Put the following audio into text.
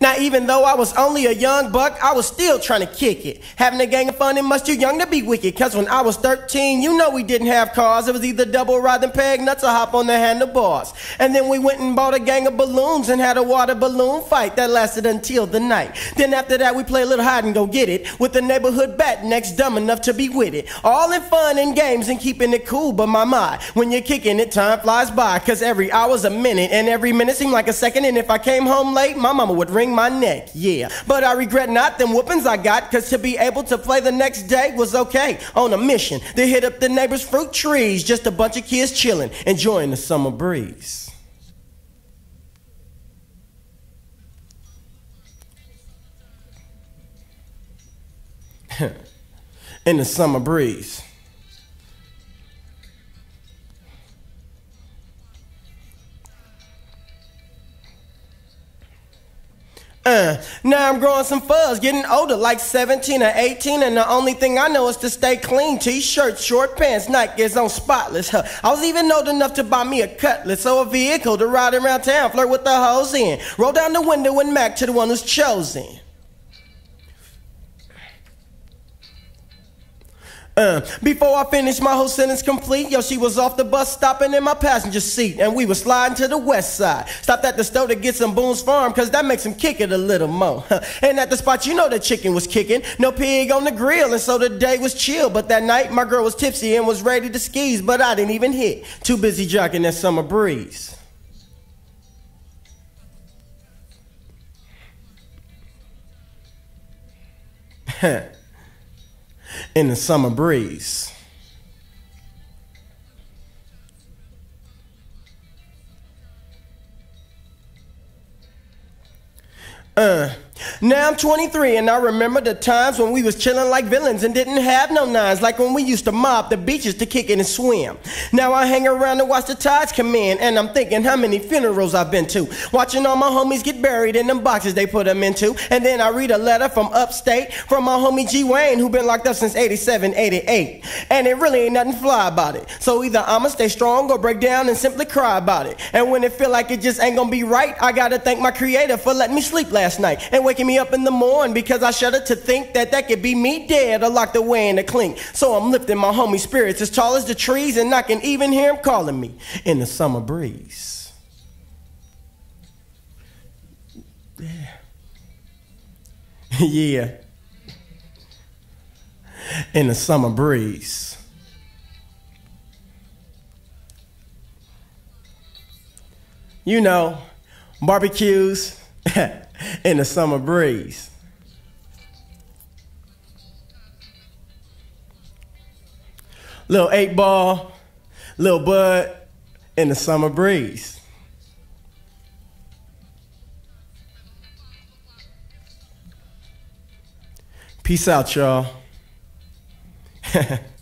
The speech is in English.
Now, even though I was only a young buck, I was still trying to kick it. Having a gang of fun and much too young to be wicked. Cause when I was 13, you know we didn't have cars. It was either double riding peg nuts or hop on the handlebars. And then we went and bought a gang of balloons and had a water balloon fight that lasted until the night. Then after that, we play a little hide and go get it with the neighborhood bat next dumb enough to be with it. All in fun and games and keeping it cool, but my mind, when you're kicking it, time flies by. Cause every hour's a minute and every minute seemed like a second. And if I came home late, my mama would ring my neck, yeah. But I regret not them whoopings I got, cause to be able to play the next day was okay. On a mission to hit up the neighbor's fruit trees, just a bunch of kids chilling, enjoying the summer breeze. In the summer breeze. Uh, now I'm growing some fuzz, getting older, like 17 or 18, and the only thing I know is to stay clean. T-shirts, short pants, Nikes on spotless. Huh. I was even old enough to buy me a cutlass or a vehicle to ride around town, flirt with the hoes in. Roll down the window and Mac to the one who's chosen. Uh, before I finished my whole sentence complete, yo, she was off the bus stopping in my passenger seat, and we were sliding to the west side. Stopped at the store to get some Boone's Farm, cause that makes him kick it a little more. and at the spot, you know the chicken was kicking, no pig on the grill, and so the day was chill. But that night, my girl was tipsy and was ready to skis, but I didn't even hit. Too busy jocking that summer breeze. in the summer breeze. Uh, now I'm 23 and I remember the times when we was chilling like villains and didn't have no nines, like when we used to mob the beaches to kick in and swim. Now I hang around and watch the tides come in and I'm thinking how many funerals I've been to, watching all my homies get buried in them boxes they put them into. And then I read a letter from upstate from my homie G Wayne who been locked up since 87, 88. And it really ain't nothing fly about it. So either I'ma stay strong or break down and simply cry about it. And when it feel like it just ain't gonna be right, I gotta thank my creator for letting me sleep last night and waking me up in the morning because I shudder to think that that could be me dead or locked away in a clink. So I'm lifting my homie spirits as tall as the trees and I can even hear him calling me in the summer breeze. Yeah. yeah. In the summer breeze. You know, barbecues. in the summer breeze. Little eight ball, little bud in the summer breeze. Peace out, y'all.